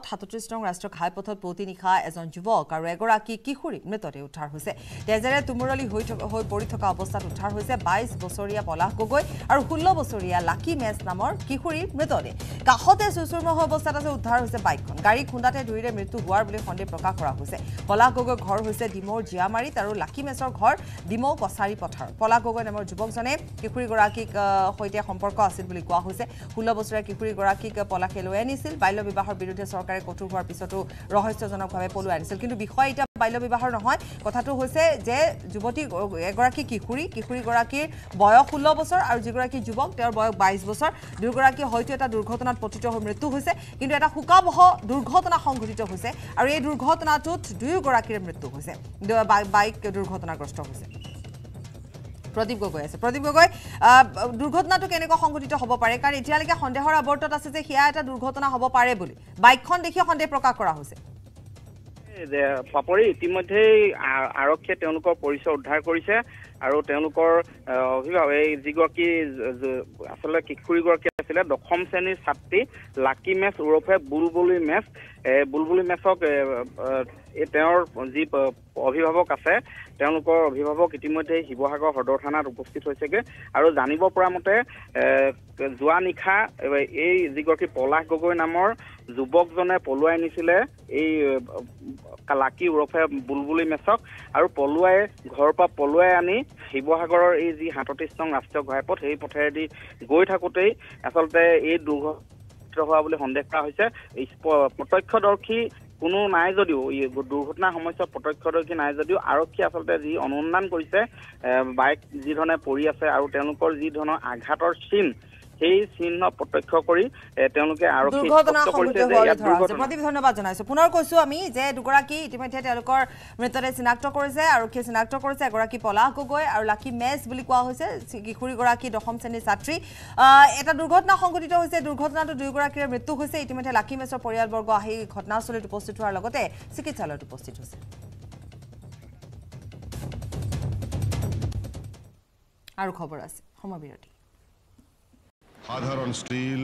সাতত্ৰিছ নং ৰাষ্ট্ৰীয় ঘাইপথত পুৱতি নিশা এজন যুৱক আৰু এগৰাকী কিশোৰী মৃতদেহ উদ্ধাৰ হৈছে। তেজেৰে তুমুৰলি হৈ হৈ পৰি থকা অৱস্থাত উদ্ধাৰ হৈছে বাইছ বছৰীয়া পলাশ গগৈ আৰু ষোল্ল বছৰীয়া লাকী মেচ নামৰ কিশোৰীৰ মৃতদেহ। কাষতে চুচুৰম হৈ অৱস্থাত আছে উদ্ধাৰ হৈছে বাইকখন। গাড়ী খুন্দাতে ধুৰিৰে মৃত্যু হোৱাৰ বুলি সন্দেহ প্ৰকাশ কৰা হৈছে। পলাশ গগৈৰ ঘৰ হৈছে ডিমৌৰ জীয়ামাৰীত আৰু লাকী মেচৰ ঘৰ ডিমৌ কছাৰী পথাৰত পলাশ গগৈ নামৰ যুৱকজনে কিশোৰীগৰাকীক সৈতে সম্পৰ্ক আছিল বুলি কোৱা হৈছে। ষোল্ল বছৰীয়া কিশোৰীগৰাকীক পলাশে লৈ আনিছিল। বাল্য বিবাহৰ বিৰুদ্ধে চৰকাৰে কঠোৰ হোৱাৰ পিছতো ৰহস্যজনকভাৱে পলুৱাই আনিছিল। কিন্তু বিষয় এতিয়া বাল্য বিবাহৰ নহয় কথাটো হৈছে যে যুৱতী এগৰাকী কিশোৰী কিশোৰীগৰাকীৰ বয়স ষোল্ল বছৰ আৰু যিগৰাকী যুৱক তেওঁৰ বয়স বাইছ বছৰ। দুয়োগৰাকী হয়তো এটা দুৰ্ঘটনাত পতিত হৈ মৃত্যু হৈছে কিন্তু এটা শোকাবহ দুৰ্ঘটনা সংঘটিত হৈছে। আৰু এই দুৰ্ঘটনাটোত দুয়োগৰাকীৰে মৃত্যু হৈছে। বাইক দুৰ্ঘটনাগ্ৰস্ত হৈছে। প্ৰদীপ গগৈ আছে। প্ৰদীপ গগৈ দুৰ্ঘটনাটো কেনেকুৱা সংঘটিত হ'ব পাৰে? কাৰণ এতিয়ালৈকে সন্দেহৰ আৱৰ্তত আছে যে সেয়া এটা দুৰ্ঘটনা হ'ব পাৰে বুলি। বাইকখন দেখি সন্দেহ প্ৰকাশ কৰা হৈছে। পাপৰি ইতিমধ্যেই আৰক্ষীয়ে তেওঁলোকৰ পৰিচয় উদ্ধাৰ কৰিছে আৰু তেওঁলোকৰ অভিভাৱক এই যিগৰাকী আচলতে কিশোৰীগৰাকী আছিলে দশম শ্ৰেণীৰ ছাত্ৰী লাকি মেচ ওৰফে বুলবুলি মেচ। বুলবুলি মেচক তেওঁৰ যি অভিভাৱক আছে তেওঁলোকৰ অভিভাৱক ইতিমধ্যে শিৱসাগৰ সদৰ থানাত উপস্থিত হৈছেগৈ। আৰু জানিব পৰা মতে যোৱা নিশা এই যিগৰাকী পলাশ গগৈ নামৰ যুৱকজনে পলুৱাই নিছিলে এই লাকি ওৰফে বুলবুলি মেচক। আৰু পলুৱাই ঘৰৰ পৰা পলুৱাই আনি শিৱসাগৰৰ এই যি সাতত্ৰিছ নং ৰাষ্ট্ৰীয় ঘাইপথ সেই পথেৰেদি গৈ থাকোঁতেই আচলতে এই দুৰ্ঘটনা হোৱা বুলি সন্দেহ কৰা হৈছে। প্ৰত্যক্ষদৰ্শী কোনো নাই যদিও দুৰ্ঘটনাৰ সময়ছোৱাত প্ৰত্যক্ষদৰ্শী নাই যদিও আৰক্ষীয়ে আচলতে যি অনুসন্ধান কৰিছে বাইক যি ধৰণে পৰি আছে আৰু তেওঁলোকৰ যি ধৰণৰ আঘাতৰ চিন সেই চিহ্ন প্ৰত্যক্ষ কৰি তেওঁলোকে ধন্যবাদ জনাইছো। পুনৰ কৈছো আমি যে দুগৰাকী ইতিমধ্যে তেওঁলোকৰ মৃতদেহ চিনাক্ত কৰিছে আৰক্ষীয়ে চিনাক্ত কৰিছে। এগৰাকী পলাশ গগৈ আৰু লাকী মেচ বুলি কোৱা হৈছে। কিশোৰীগৰাকী দশম শ্ৰেণীৰ ছাত্ৰী। এটা দুৰ্ঘটনা সংঘটিত হৈছে। দুৰ্ঘটনাটো দুয়োগৰাকীৰে মৃত্যু হৈছে। ইতিমধ্যে লাকী মেচৰ পৰিয়ালবৰ্গ আহি ঘটনাস্থলীত উপস্থিত হোৱাৰ লগতে চিকিৎসালয়ত উপস্থিত হৈছে। আৰু খবৰ আছে। সময় বিৰতি। সাধারণ স্টিল